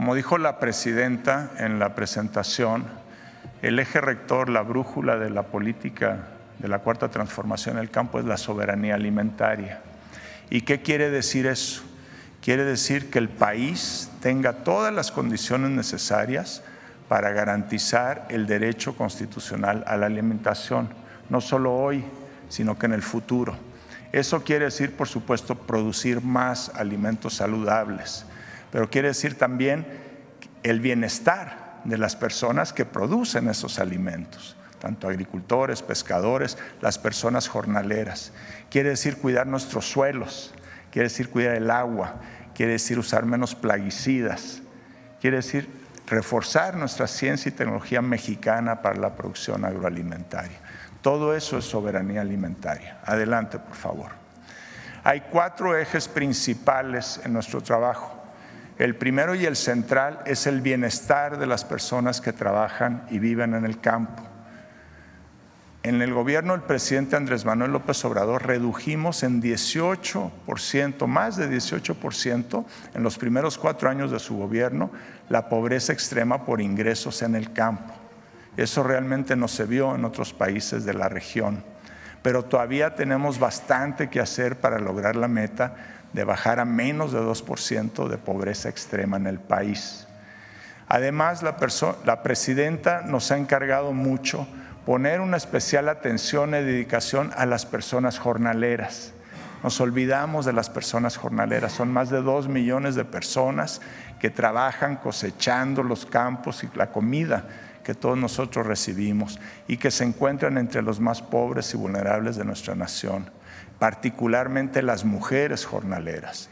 Como dijo la presidenta en la presentación, el eje rector, la brújula de la política de la cuarta transformación en el campo es la soberanía alimentaria. ¿Y qué quiere decir eso? Quiere decir que el país tenga todas las condiciones necesarias para garantizar el derecho constitucional a la alimentación, no solo hoy, sino que en el futuro. Eso quiere decir, por supuesto, producir más alimentos saludables, pero quiere decir también el bienestar de las personas que producen esos alimentos, tanto agricultores, pescadores, las personas jornaleras. Quiere decir cuidar nuestros suelos, quiere decir cuidar el agua, quiere decir usar menos plaguicidas, quiere decir reforzar nuestra ciencia y tecnología mexicana para la producción agroalimentaria. Todo eso es soberanía alimentaria. Adelante, por favor. Hay cuatro ejes principales en nuestro trabajo. El primero y el central es el bienestar de las personas que trabajan y viven en el campo. En el gobierno del presidente Andrés Manuel López Obrador redujimos en 18%, más de 18%, en los primeros cuatro años de su gobierno, la pobreza extrema por ingresos en el campo. Eso realmente no se vio en otros países de la región, pero todavía tenemos bastante que hacer para lograr la meta de bajar a menos de 2% de pobreza extrema en el país. Además, la, la, presidenta nos ha encargado mucho poner una especial atención y dedicación a las personas jornaleras. Nos olvidamos de las personas jornaleras, son más de dos millones de personas que trabajan cosechando los campos y la comida que todos nosotros recibimos y que se encuentran entre los más pobres y vulnerables de nuestra nación particularmente las mujeres jornaleras.